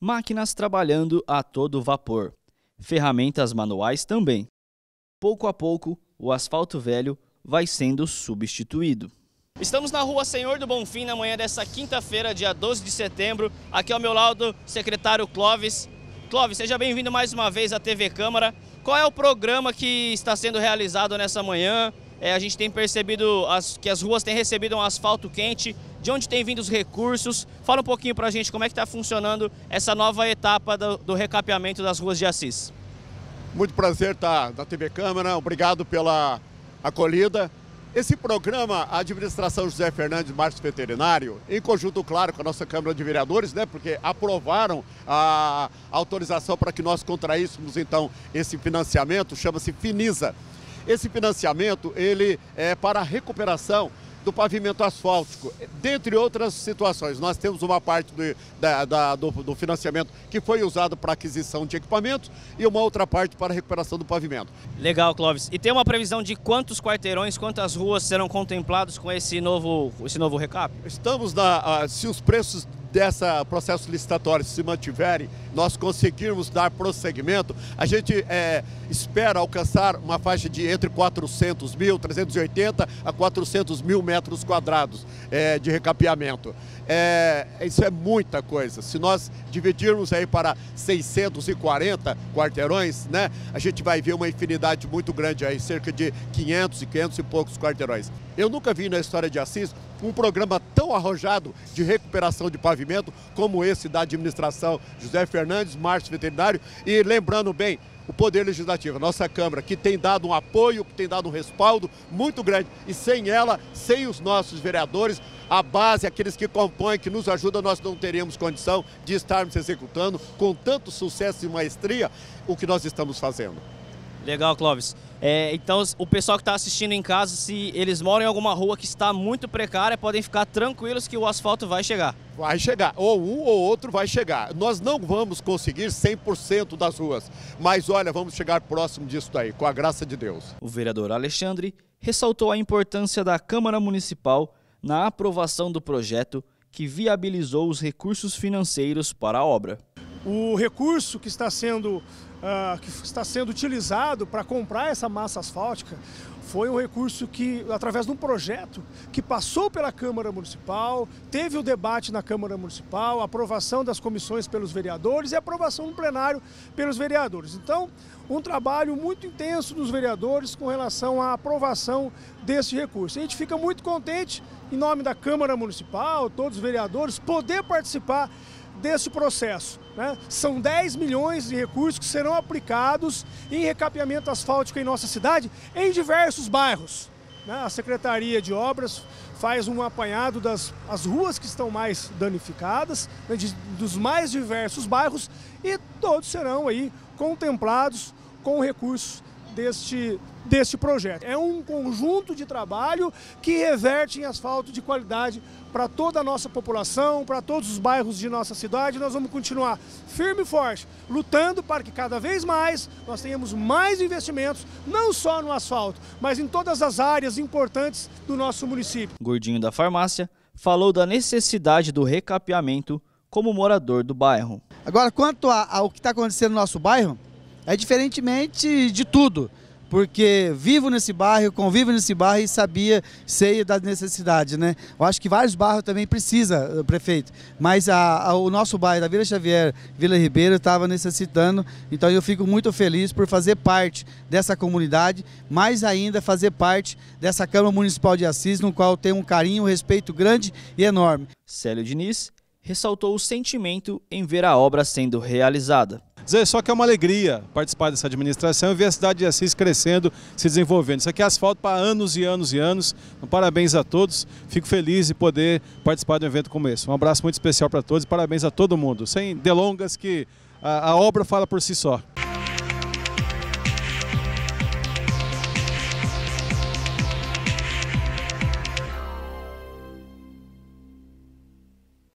máquinas trabalhando a todo vapor, ferramentas manuais também. Pouco a pouco, o asfalto velho vai sendo substituído. Estamos na rua Senhor do Bonfim na manhã dessa quinta-feira, dia 12 de setembro. Aqui ao meu lado, secretário Clóvis. Clóvis, seja bem-vindo mais uma vez à TV Câmara. Qual é o programa que está sendo realizado nessa manhã? É, a gente tem percebido as, que as ruas têm recebido um asfalto quente. De onde tem vindo os recursos? Fala um pouquinho para a gente como é que está funcionando essa nova etapa do, do recapeamento das ruas de Assis. Muito prazer estar na TV Câmara. Obrigado pela acolhida. Esse programa, a administração José Fernandes Marques Veterinário, em conjunto, claro, com a nossa Câmara de Vereadores, né, porque aprovaram a autorização para que nós contraíssemos, então, esse financiamento, chama-se Finisa. Esse financiamento, ele é para a recuperação do pavimento asfáltico, dentre outras situações. Nós temos uma parte do, da, da, do, do financiamento que foi usado para aquisição de equipamentos e uma outra parte para recuperação do pavimento. Legal, Clóvis. E tem uma previsão de quantos quarteirões, quantas ruas serão contemplados com esse novo, esse novo recap? Estamos na. Se os preços dessa processo licitatório se mantiverem, nós conseguirmos dar prosseguimento, a gente é, espera alcançar uma faixa de entre 400 mil, 380 a 400 mil metros quadrados é, de recapeamento. É, isso é muita coisa. Se nós dividirmos aí para 640 quarteirões, né, a gente vai ver uma infinidade muito grande aí, cerca de 500 e 500 e poucos quarteirões. Eu nunca vi na história de Assis um programa tão arrojado de recuperação de pavimento como esse da administração José Fernandes, Márcio Veterinário. E lembrando bem, o Poder Legislativo, a nossa Câmara, que tem dado um apoio, que tem dado um respaldo muito grande. E sem ela, sem os nossos vereadores, a base, aqueles que compõem, que nos ajudam, nós não teríamos condição de estarmos executando com tanto sucesso e maestria o que nós estamos fazendo. Legal, Clóvis. É, então, o pessoal que está assistindo em casa, se eles moram em alguma rua que está muito precária, podem ficar tranquilos que o asfalto vai chegar. Vai chegar, ou um ou outro vai chegar. Nós não vamos conseguir 100% das ruas, mas olha, vamos chegar próximo disso daí, com a graça de Deus. O vereador Alexandre ressaltou a importância da Câmara Municipal na aprovação do projeto que viabilizou os recursos financeiros para a obra. O recurso que está sendo, uh, que está sendo utilizado para comprar essa massa asfáltica foi um recurso que, através de um projeto que passou pela Câmara Municipal, teve o debate na Câmara Municipal, aprovação das comissões pelos vereadores e aprovação no plenário pelos vereadores. Então, um trabalho muito intenso dos vereadores com relação à aprovação desse recurso. A gente fica muito contente, em nome da Câmara Municipal, todos os vereadores, poder participar desse processo. Né? São 10 milhões de recursos que serão aplicados em recapeamento asfáltico em nossa cidade, em diversos bairros. Né? A Secretaria de Obras faz um apanhado das as ruas que estão mais danificadas, né? de, dos mais diversos bairros, e todos serão aí contemplados com recursos deste, deste projeto. É um conjunto de trabalho que reverte em asfalto de qualidade para toda a nossa população, para todos os bairros de nossa cidade. Nós vamos continuar firme e forte, lutando para que cada vez mais nós tenhamos mais investimentos, não só no asfalto, mas em todas as áreas importantes do nosso município. Gordinho da Farmácia falou da necessidade do recapeamento como morador do bairro. Agora, quanto ao que está acontecendo no nosso bairro, é diferentemente de tudo, porque vivo nesse bairro, convivo nesse bairro e sabia, sei das necessidades, né? Eu acho que vários bairros também precisa, eh, prefeito, mas a, a, o nosso bairro, da Vila Xavier, Vila Ribeiro, estava necessitando, então eu fico muito feliz por fazer parte dessa comunidade, mais ainda fazer parte dessa Câmara Municipal de Assis, no qual tenho um carinho, um respeito grande e enorme. Célio Diniz ressaltou o sentimento em ver a obra sendo realizada. Dizer só que é uma alegria participar dessa administração e ver a cidade de Assis crescendo, se desenvolvendo. Isso aqui é asfalto para anos e anos e anos. Então, parabéns a todos. Fico feliz de poder participar de um evento como esse. Um abraço muito especial para todos e parabéns a todo mundo. Sem delongas que a, a obra fala por si só.